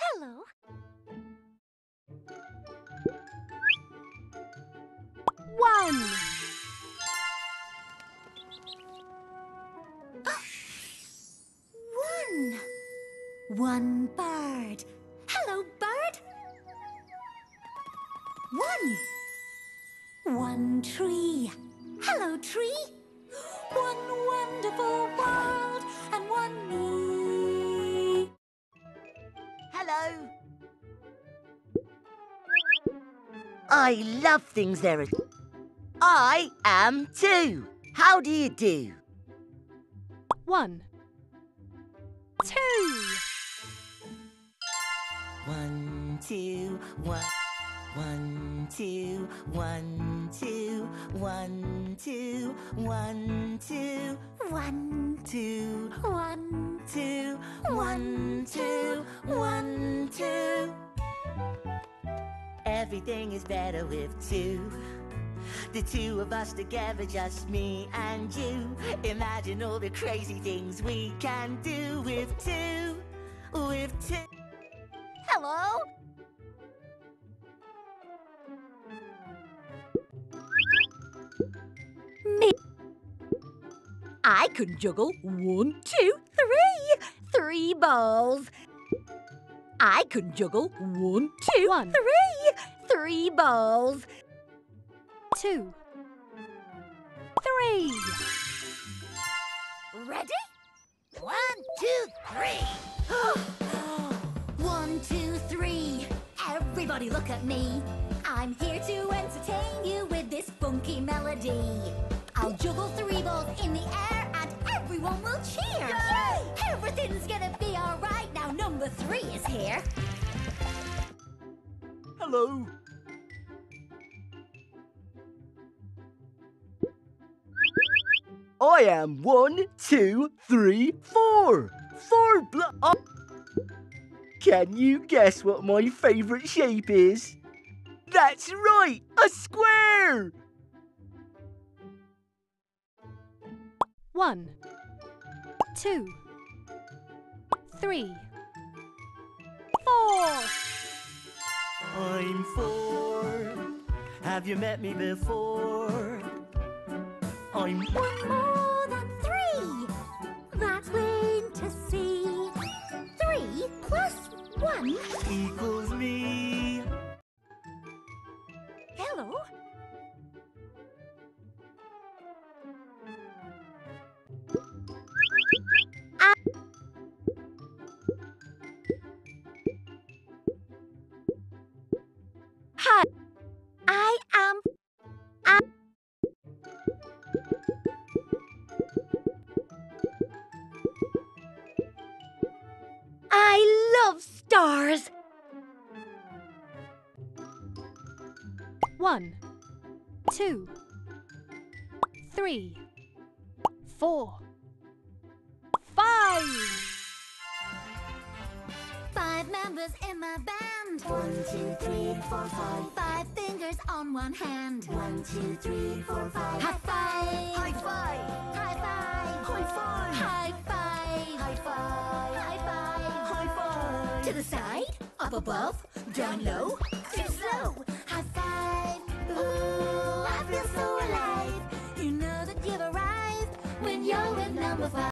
Hello. One. One. One bird. Hello, bird. One. One tree. Hello, tree. One wonderful world and one me. Hello. I love things there. are- I am too. How do you do? One. Two. One, two, one. One, two, one, two, one, two, one, two, One. two, One. two, one, two, Everything is better with two. The two of us together, just me and you. Imagine all the crazy things we can do with two. With two. Hello. Me. I can juggle one, two, three. Three balls. I can juggle one, two, One. three. Three balls. two, three. Ready? One, two, three. One, two, three. Everybody look at me. I'm here to entertain you with this funky melody. I'll juggle three balls in the air and everyone will cheer. Everything's gonna be alright Hello. I am one, two, three, four. Four blo- oh. Can you guess what my favourite shape is? That's right, a square. One, two, three, four. I'm four. Have you met me before? I'm One more than three. That's plain to see. Three plus one. equals stars. One, two, three, four, five. Five members in my band. One, two, three, four, five. Five fingers on one hand. One, two, three, four, five. High five. High five. High five. High five. High five. To the side, up above, down low, too slow. High five. Ooh, I feel so alive. You know that you've arrived when you're with number five.